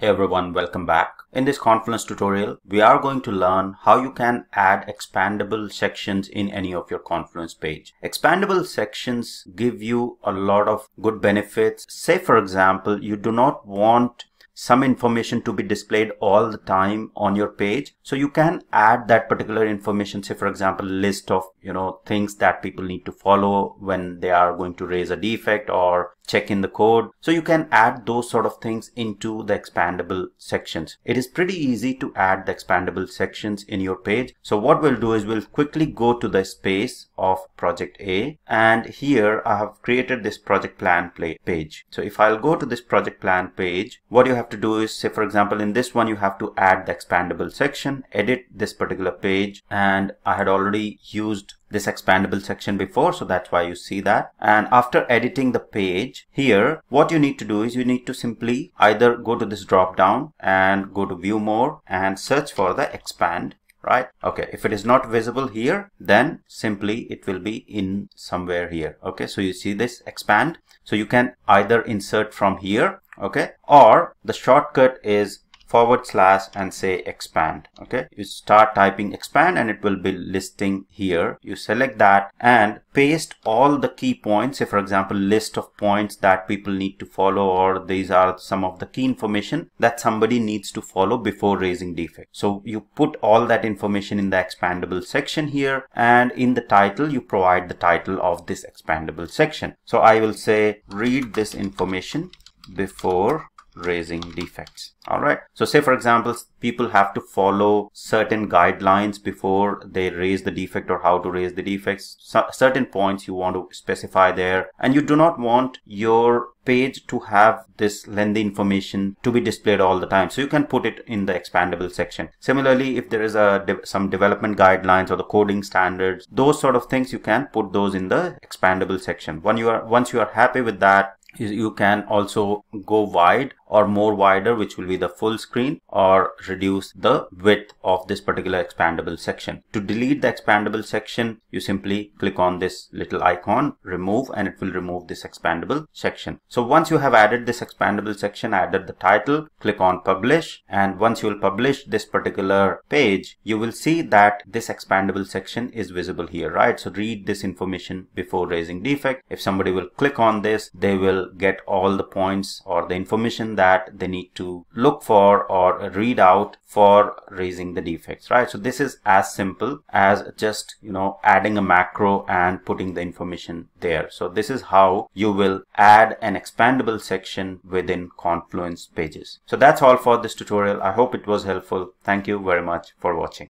Hey everyone, welcome back. In this Confluence tutorial, we are going to learn how you can add expandable sections in any of your Confluence page. Expandable sections give you a lot of good benefits. Say for example, you do not want some information to be displayed all the time on your page. So you can add that particular information, say for example, list of, you know, things that people need to follow when they are going to raise a defect or check in the code. So you can add those sort of things into the expandable sections. It is pretty easy to add the expandable sections in your page. So what we'll do is we'll quickly go to the space of project A and here I have created this project plan page. So if I'll go to this project plan page, what you have to do is say for example in this one you have to add the expandable section, edit this particular page and I had already used this expandable section before so that's why you see that. And after editing the page here what you need to do is you need to simply either go to this drop down and go to view more and search for the expand right? Okay if it is not visible here then simply it will be in somewhere here. Okay so you see this expand. So you can either insert from here okay or the shortcut is forward slash and say expand okay? You start typing expand and it will be listing here. You select that and paste all the key points. Say for example list of points that people need to follow or these are some of the key information that somebody needs to follow before raising defect. So you put all that information in the expandable section here and in the title you provide the title of this expandable section. So i will say read this information before raising defects. All right. So say for example people have to follow certain guidelines before they raise the defect or how to raise the defects. So certain points you want to specify there. And you do not want your page to have this lengthy information to be displayed all the time. So you can put it in the expandable section. Similarly if there is a de some development guidelines or the coding standards those sort of things you can put those in the expandable section. When you are once you are happy with that you can also go wide or more wider which will be the full screen or reduce the width of this particular expandable section. To delete the expandable section you simply click on this little icon remove and it will remove this expandable section. So once you have added this expandable section added the title click on publish and once you will publish this particular page you will see that this expandable section is visible here right. So read this information before raising defect. If somebody will click on this they will get all the points or the information that they need to look for or read out for raising the defects, right? So this is as simple as just, you know, adding a macro and putting the information there. So this is how you will add an expandable section within Confluence pages. So that's all for this tutorial. I hope it was helpful. Thank you very much for watching.